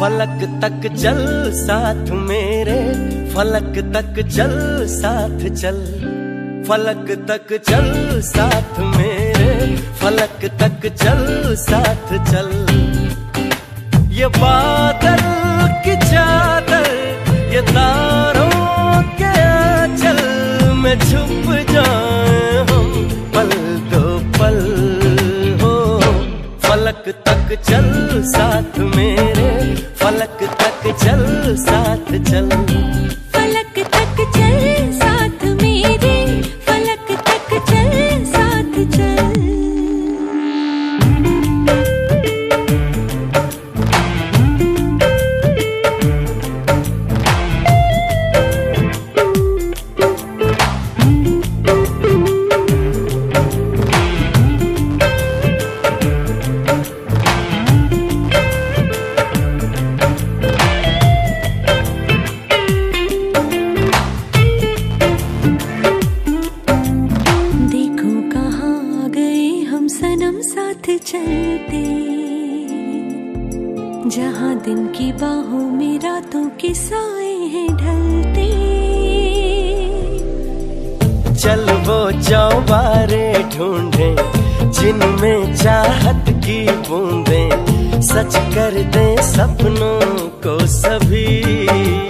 फलक तक चल साथ मेरे, फलक तक चल साथ चल। फलक तक चल साथ मेरे, फलक तक चल साथ चल। ये बादल साथ चल सनम साथ चलते। जहाँ दिन की बाहों में रातों के साए हैं ढलते। चल वो चौबारे ढूंढे, जिनमें चाहत की बूंदे। सच कर दे सपनों को सभी।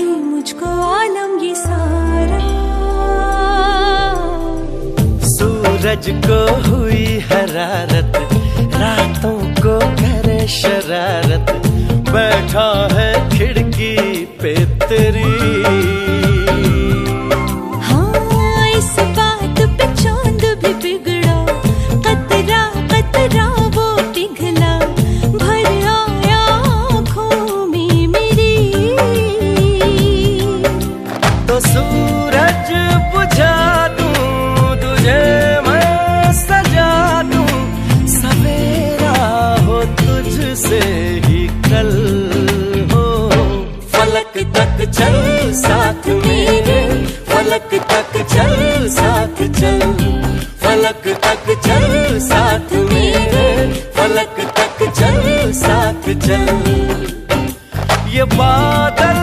लगे मुझको आलम ये सारा। सूरज को हुई हरारत, रातों को करे शरारत, बैठा है खिड़की पे तेरी। चल ये बादल